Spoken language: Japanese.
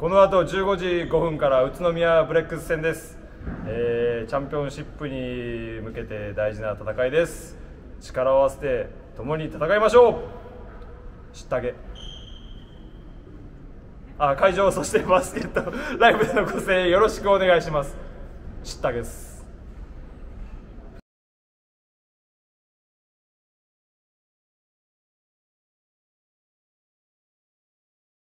この後15時5分から宇都宮ブレックス戦です、えーチャンピオンシップに向けて大事な戦いです。力を合わせて共に戦いましょう。知ったげ。あ会場そしてバスケットライブでのご声援よろしくお願いします。知ったげです。